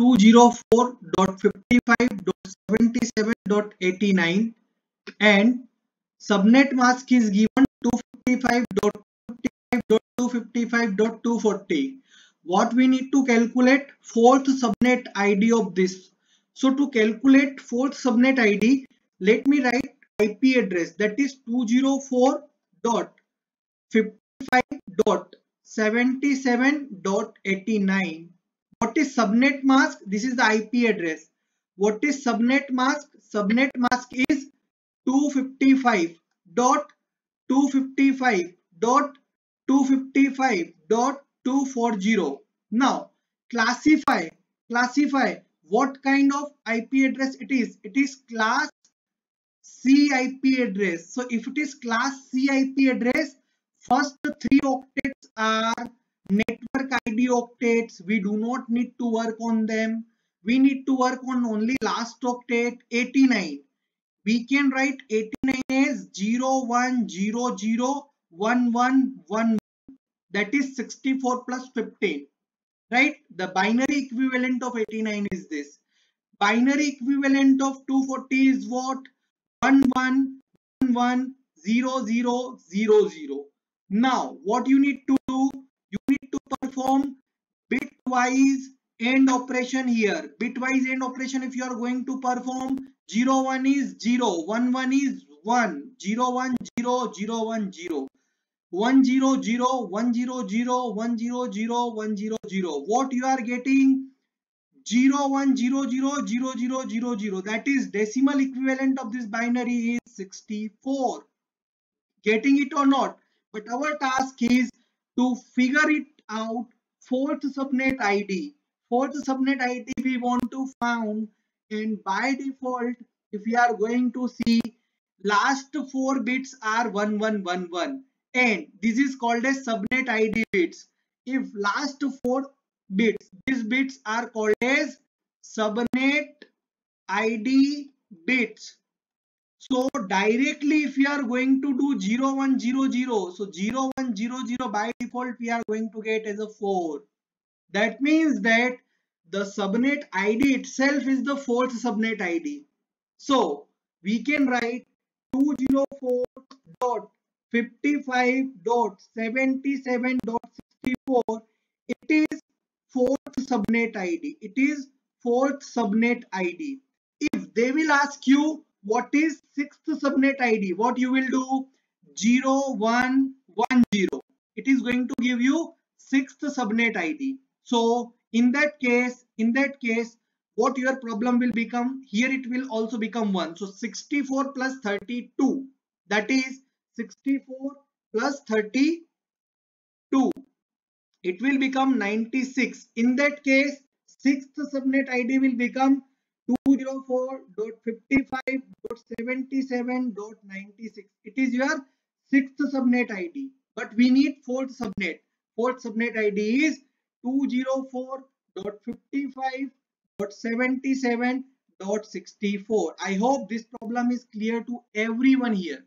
204.55.77.89 and subnet mask is given 255.255.240 what we need to calculate fourth subnet id of this. So to calculate fourth subnet id let me write ip address that is 204.55.77.89 what is subnet mask? This is the ip address. What is subnet mask? Subnet mask is 255 dot 255 dot 255 dot 240 now classify classify what kind of ip address it is. It is class c ip address. So if it is class c ip address first three octets are network id octets we do not need to work on them. We need to work on only last octet 89 we can write 89 as 01001111 that is 64 plus 15 right? The binary equivalent of 89 is this. Binary equivalent of 240 is what? 11110000 now what you need to do you need to perform bitwise AND operation here. Bitwise AND operation if you are going to perform 0 1 is 0 1 1 is 1 0 1 0 0 1 0 1 0 0 1 0 0 1 0 0 1 0 0 what you are getting? 0 1 0 0 0 0 0 0 that is decimal equivalent of this binary is 64 getting it or not? But our task is to figure it out fourth subnet id fourth subnet id we want to found and by default if we are going to see last four bits are 1111 and this is called as subnet id bits. If last four bits these bits are called as subnet id bits so directly if we are going to do 0100 so 0100 by default we are going to get as a 4 that means that the subnet id itself is the fourth subnet id so we can write 204.55.77.64 it is fourth subnet id it is fourth subnet id if they will ask you what is sixth subnet id what you will do? 0110 it is going to give you sixth subnet id so in that case in that case what your problem will become? Here it will also become 1 so 64 plus 32 that is 64 plus 32 it will become 96 in that case sixth subnet id will become 204.55.77.96 it is your sixth subnet id but we need fourth subnet. Fourth subnet id is 204.55.77.64 i hope this problem is clear to everyone here